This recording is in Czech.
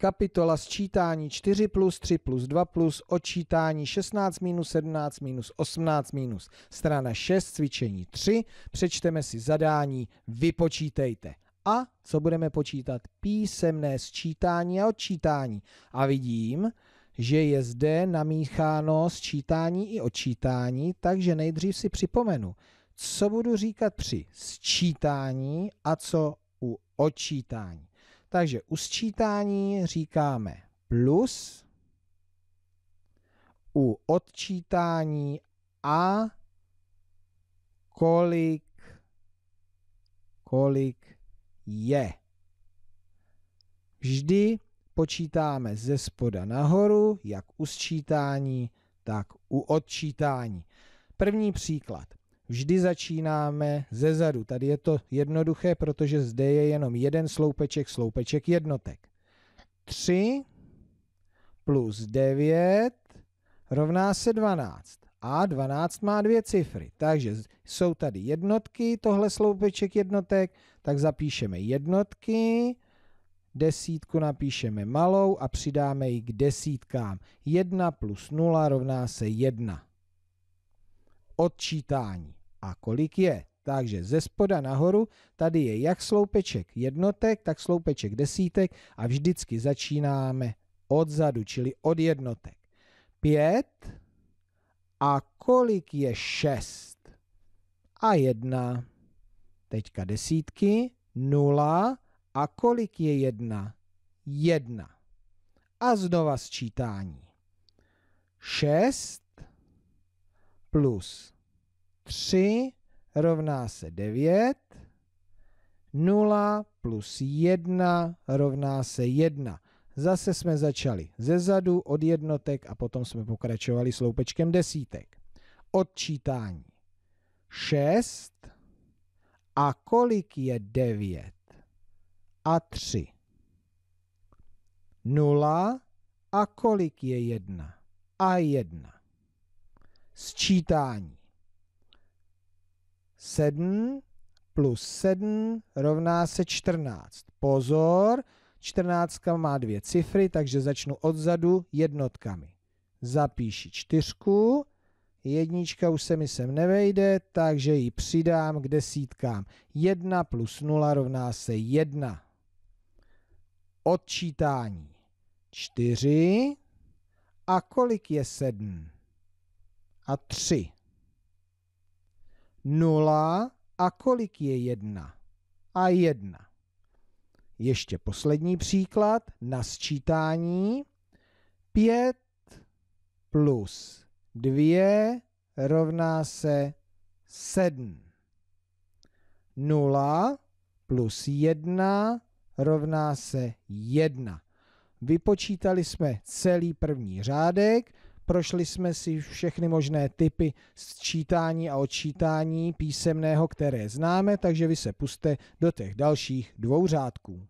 Kapitola sčítání 4 plus 3 plus 2 plus odčítání 16 minus 17 minus 18 minus. Strana 6, cvičení 3. Přečteme si zadání, vypočítejte. A co budeme počítat? Písemné sčítání a odčítání. A vidím, že je zde namícháno sčítání i odčítání, takže nejdřív si připomenu, co budu říkat při sčítání a co u odčítání. Takže u sčítání říkáme plus, u odčítání a kolik, kolik je. Vždy počítáme ze spoda nahoru, jak u sčítání, tak u odčítání. První příklad. Vždy začínáme ze zadu. Tady je to jednoduché, protože zde je jenom jeden sloupeček, sloupeček jednotek. 3 plus 9 rovná se 12. A 12 má dvě cifry. Takže jsou tady jednotky, tohle sloupeček jednotek, tak zapíšeme jednotky, desítku napíšeme malou a přidáme ji k desítkám. 1 plus 0 rovná se 1. Odčítání a kolik je. Takže ze spoda nahoru tady je jak sloupeček jednotek, tak sloupeček desítek a vždycky začínáme odzadu, čili od jednotek. Pět a kolik je šest? A jedna. Teďka desítky, nula a kolik je jedna? Jedna. A znova sčítání. Šest plus 3 rovná se 9, 0 plus 1 rovná se 1. Zase jsme začali ze zadu od jednotek a potom jsme pokračovali sloupečkem desítek. Odčítání. 6 a kolik je 9? A 3. 0 a kolik je 1? A 1. Sčítání. 7 plus 7 rovná se 14. Pozor, 14 má dvě cifry, takže začnu odzadu jednotkami. Zapíši čtyřku, jednička už se mi sem nevejde, takže ji přidám k desítkám. 1 plus 0 rovná se 1. Odčítání. 4 a kolik je 7? A 3. 0 a kolik je 1? A 1. Ještě poslední příklad na sčítání. 5 plus 2 rovná se 7. 0 plus 1 rovná se 1. Vypočítali jsme celý první řádek, Prošli jsme si všechny možné typy sčítání a odčítání písemného, které známe, takže vy se puste do těch dalších dvou řádků.